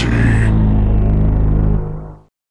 reality.